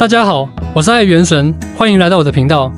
大家好，我是爱元神，欢迎来到我的频道。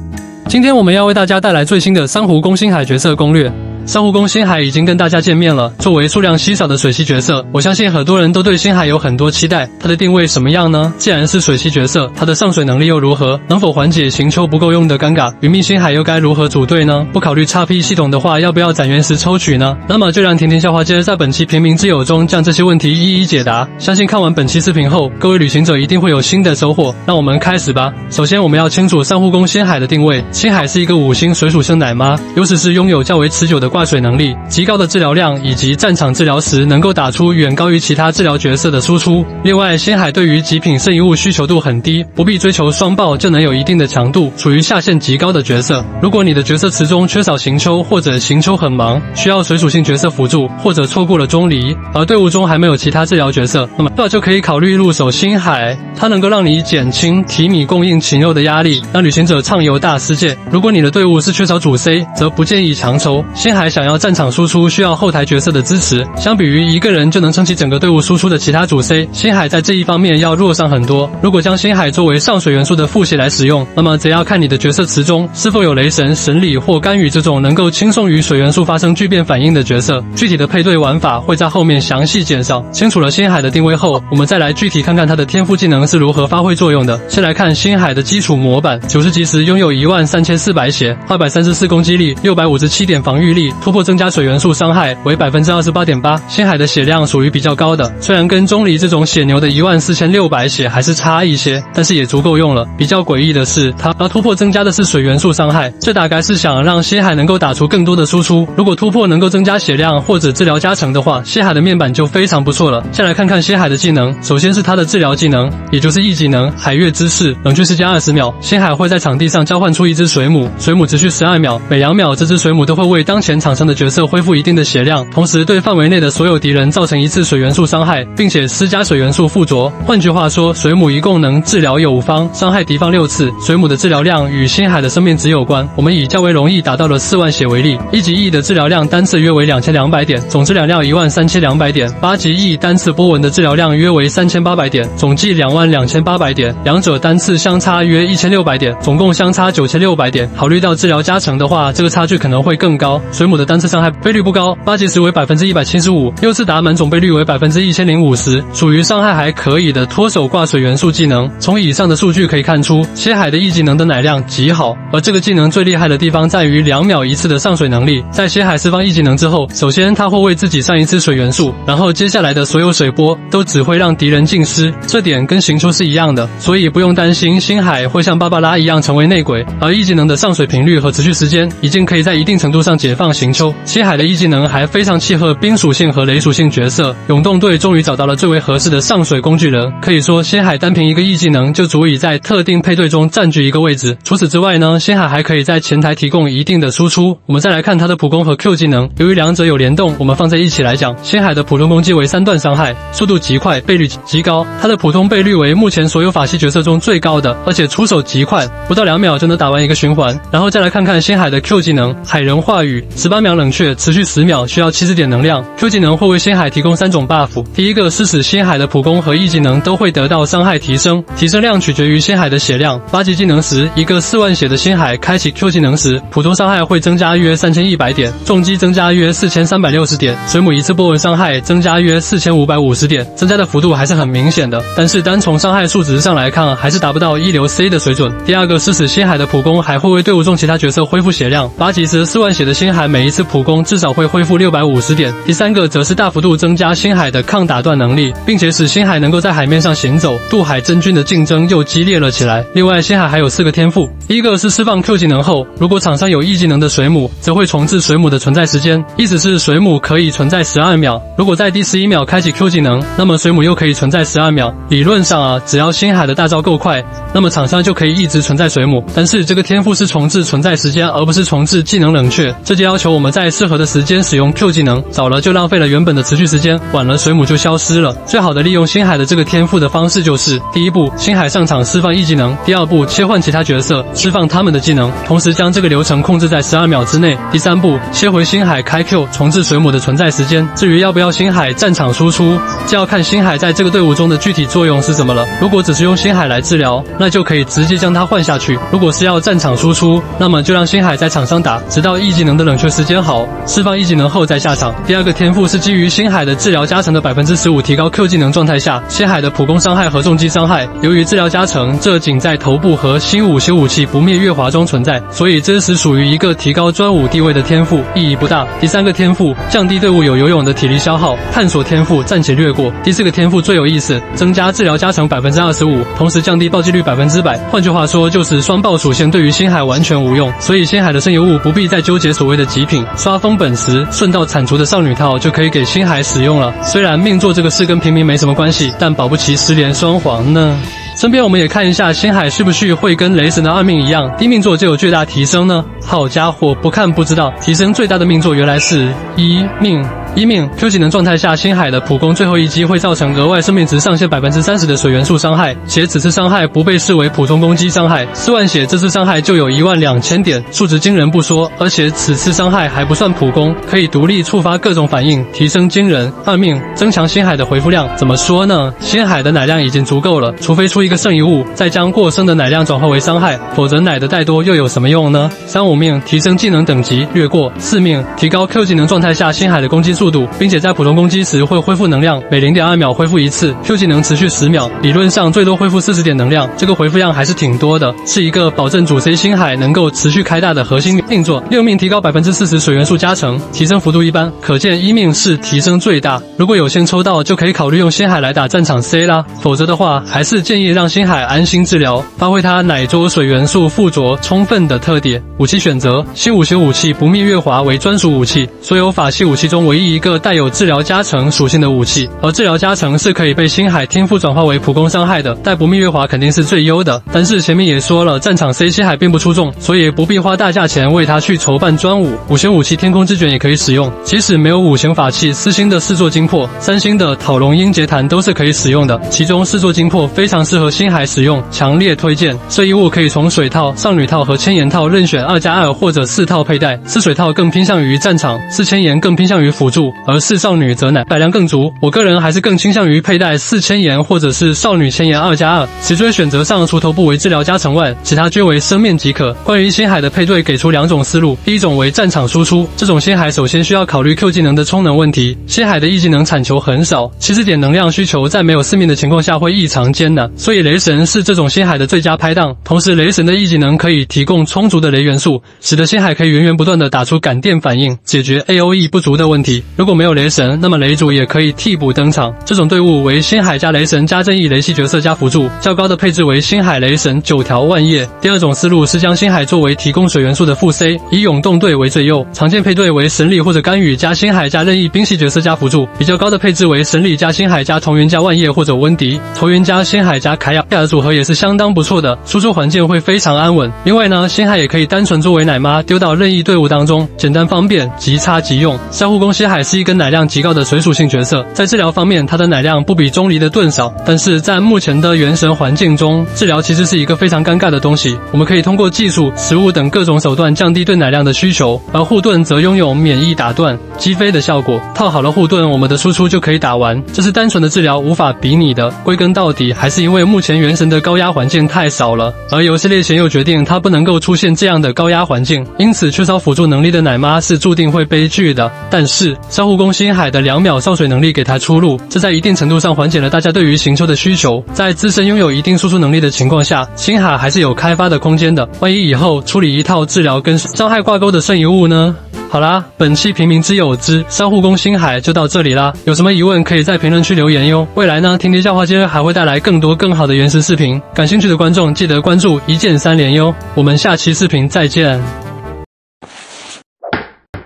今天我们要为大家带来最新的珊瑚宫心海角色攻略。珊瑚宫星海已经跟大家见面了。作为数量稀少的水系角色，我相信很多人都对星海有很多期待。它的定位什么样呢？既然是水系角色，它的上水能力又如何？能否缓解行秋不够用的尴尬？与命星海又该如何组队呢？不考虑叉 P 系统的话，要不要攒原石抽取呢？那么就让甜甜校花接着在本期平民之友中将这些问题一一解答。相信看完本期视频后，各位旅行者一定会有新的收获。让我们开始吧。首先，我们要清楚珊瑚宫星海的定位。星海是一个五星水属性奶妈，尤其是拥有较为持久的挂水能力。极高的治疗量以及战场治疗时能够打出远高于其他治疗角色的输出。另外，星海对于极品圣遗物需求度很低，不必追求双爆就能有一定的强度，处于下限极高的角色。如果你的角色池中缺少行秋，或者行秋很忙，需要水属性角色辅助，或者错过了钟离，而队伍中还没有其他治疗角色，那么这就可以考虑入手星海，它能够让你减轻提米供应禽肉的压力，让旅行者畅游大世界。如果你的队伍是缺少主 C，则不建议强抽。星海还想要战场输。出需要后台角色的支持，相比于一个人就能撑起整个队伍输出的其他主 C，星海在这一方面要弱上很多。如果将星海作为上水元素的复写来使用，那么则要看你的角色池中是否有雷神、神里或干预这种能够轻松与水元素发生巨变反应的角色。具体的配对玩法会在后面详细介绍。清楚了星海的定位后，我们再来具体看看它的天赋技能是如何发挥作用的。先来看星海的基础模板，九十级时拥有一万三千四百血，二百三十四攻击力，六百五十七点防御力，突破增加水元。素伤害为百分之二十八点八，星海的血量属于比较高的，虽然跟钟离这种血牛的一万四千六百血还是差一些，但是也足够用了。比较诡异的是，它而突破增加的是水元素伤害，这大概是想让星海能够打出更多的输出。如果突破能够增加血量或者治疗加成的话，星海的面板就非常不错了。先来看看星海的技能，首先是它的治疗技能，也就是 E 技能海月之势，冷却时间二十秒，星海会在场地上交换出一只水母，水母持续十二秒，每两秒这只水母都会为当前场上的角色恢复一定的血量，同时对范围内的所有敌人造成一次水元素伤害，并且施加水元素附着。换句话说，水母一共能治疗友方，伤害敌方六次。水母的治疗量与星海的生命值有关。我们以较为容易达到的四万血为例，一级 E 的治疗量单次约为两千两百点，总治疗量一万三千两百点。八级 E 单次波纹的治疗量约为三千八百点，总计两万两千八百点。两者单次相差约一千六百点，总共相差九千六百点。考虑到治疗加成的话，这个差距可能会更高。水母的单次伤害倍率不高。八级时为百分之一百七十五，六次打满总倍率为百分之一千零五十，属于伤害还可以的脱手挂水元素技能。从以上的数据可以看出，切海的 E 技能的奶量极好，而这个技能最厉害的地方在于两秒一次的上水能力。在切海释放 E 技能之后，首先他会为自己上一次水元素，然后接下来的所有水波都只会让敌人浸湿，这点跟行秋是一样的，所以不用担心星海会像芭芭拉一样成为内鬼。而 E 技能的上水频率和持续时间，已经可以在一定程度上解放行秋。切海的 E 技能。还非常契合冰属性和雷属性角色，永动队终于找到了最为合适的上水工具人。可以说，仙海单凭一个 E 技能就足以在特定配对中占据一个位置。除此之外呢，仙海还可以在前台提供一定的输出。我们再来看它的普攻和 Q 技能，由于两者有联动，我们放在一起来讲，仙海的普通攻击为三段伤害，速度极快，倍率极高。它的普通倍率为目前所有法系角色中最高的，而且出手极快，不到两秒就能打完一个循环。然后再来看看仙海的 Q 技能，海人话语，十八秒冷却，持续十秒。需要七十点能量，Q 技能会为星海提供三种 buff。第一个是使星海的普攻和 E 技能都会得到伤害提升，提升量取决于星海的血量。八级技能时，一个四万血的星海开启 Q 技能时，普通伤害会增加约三千一百点，重击增加约四千三百六十点，水母一次波纹伤害增加约四千五百五十点，增加的幅度还是很明显的。但是单从伤害数值上来看，还是达不到一流 C 的水准。第二个是使星海的普攻还会为队伍中其他角色恢复血量。八级时四万血的星海每一次普攻至少会恢复。六百五十点。第三个则是大幅度增加星海的抗打断能力，并且使星海能够在海面上行走，渡海真菌的竞争又激烈了起来。另外，星海还有四个天赋，一个是释放 Q 技能后，如果场上有 E 技能的水母，则会重置水母的存在时间，意思是水母可以存在十二秒。如果在第十一秒开启 Q 技能，那么水母又可以存在十二秒。理论上啊，只要星海的大招够快，那么场上就可以一直存在水母。但是这个天赋是重置存在时间，而不是重置技能冷却，这就要求我们在适合的时间使用 Q 技能。早了就浪费了原本的持续时间，晚了水母就消失了。最好的利用星海的这个天赋的方式就是：第一步，星海上场释放 E 技能；第二步，切换其他角色，释放他们的技能，同时将这个流程控制在十二秒之内。第三步，切回星海开 Q，重置水母的存在时间。至于要不要星海战场输出，就要看星海在这个队伍中的具体作用是什么了。如果只是用星海来治疗，那就可以直接将它换下去；如果是要战场输出，那么就让星海在场上打，直到 E 技能的冷却时间好，释放 E 技能后再下场。第二个天赋是基于星海的治疗加成的百分之十五提高 Q 技能状态下，星海的普攻伤害和重击伤害。由于治疗加成，这仅在头部和新武修武器不灭月华中存在，所以真实属于一个提高专武地位的天赋，意义不大。第三个天赋降低队伍有游泳的体力消耗，探索天赋暂且略过。第四个天赋最有意思，增加治疗加成百分之二十五，同时降低暴击率百分之百。换句话说，就是双暴属性对于星海完全无用，所以星海的圣油物不必再纠结所谓的极品刷封本时顺道铲除的少女套就可以给星海使用了。虽然命座这个事跟平民没什么关系，但保不齐十连双黄呢。顺便我们也看一下星海是不是会跟雷神的二命一样，低命座就有巨大提升呢？好家伙，不看不知道，提升最大的命座原来是一命。一命 Q 技能状态下，星海的普攻最后一击会造成额外生命值上限百分之三十的水元素伤害，且此次伤害不被视为普通攻击伤害。四万血这次伤害就有一万两千点，数值惊人不说，而且此次伤害还不算普攻，可以独立触发各种反应，提升惊人。二命增强星海的回复量，怎么说呢？星海的奶量已经足够了，除非出一个圣遗物，再将过剩的奶量转化为伤害，否则奶的再多又有什么用呢？三五命提升技能等级，略过。四命提高 Q 技能状态下星海的攻击速度，并且在普通攻击时会恢复能量，每零点二秒恢复一次。Q 技能持续十秒，理论上最多恢复四十点能量，这个回复量还是挺多的，是一个保证主 C 星海能够持续开大的核心命座。六命提高百分之四十水元素加成，提升幅度一般，可见一命是提升最大。如果有幸抽到，就可以考虑用星海来打战场 C 啦。否则的话，还是建议让星海安心治疗，发挥它奶桌水元素附着充分的特点。武器选择：新五行武器不灭月华为专属武器，所有法系武器中唯一一个带有治疗加成属性的武器。而治疗加成是可以被星海天赋转化为普攻伤害的，带不灭月华肯定是最优的。但是前面也说了，战场 C 星海并不出众，所以不必花大价钱为它去筹办专武。五行武器天空之卷也可以使用，即使没有五行法器，四星的四座金魄、三星的讨龙鹰结坛都是可以使用的。其中四座金魄非常适合星海使用，强烈推荐。这一物可以从水套、少女套和千岩套任选二加二或者四套佩戴。四水套更偏向于战场，四千岩更偏向于辅助，而四少女则奶百量更足。我个人还是更倾向于佩戴四千岩或者是少女千岩二加二。其锥选择上，除头部为治疗加成外，其他均为生面即可。关于星海的配对，给出两种思路：第一种为战场输出，这种星海首先需要考虑 Q 技能的充能问题。星海的 E 技能产球很少，七十点能量需求在没有四命的情况下会异常艰难，所以雷神是这种星海的最佳拍档。同时，雷神的 E 技能可以提供充足的雷元素，使得星海可以源源不断的打出感电反应，解决 A O E 不足的问题。如果没有雷神，那么雷主也可以替补登场。这种队伍为星海加雷神加正义雷系角色加辅助，较高的配置为星海雷神九条万叶。第二种思路是将星海作为提供水元素的副 C，以永动队为最右，常见配对为神里或者干雨加星海加任意冰系角色加辅助，比较高的配置为神里加星海加同源加万叶或者温迪，同源加星海加凯亚，这样的组合也是相当不错的，输出环境会非常安稳。另外呢，星海也可以单纯作为奶妈丢到任意队伍当中，简单方便，即插即用。珊瑚宫星海是一根奶量极高的水属性角色，在治疗方面，它的奶量不比钟离的盾少，但是在目前的原神环境中，治疗其实是一个非常尴尬的东西。我们可以通过技术、食物等各种手段降低对奶量的需求，而护盾则拥有免疫打断、击飞的效果。套好了护盾，我们的输出就可以打完，这是单纯的治疗无法比拟的。归根到底，还是因为目前原神的高压环境太少了，而游戏猎前又决定它不能够出现这样的高压环境，因此缺少辅助能力的奶妈是注定会悲剧的。但是珊瑚宫星海的两秒上水能力给他出路，这在一定程度上缓解了大家对于行车的需求。在自身拥有一定输出能力的情况下，星海还是有开发的空间的。万一以后处理一套治疗跟伤害挂钩的圣遗物呢？好啦，本期平民之友之珊瑚宫星海就到这里啦。有什么疑问可以在评论区留言哟。未来呢，天天笑话街还会带来更多更好的原始视频，感兴趣的观众记得关注一键三连哟。我们下期视频再见。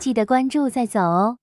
记得关注再走哦。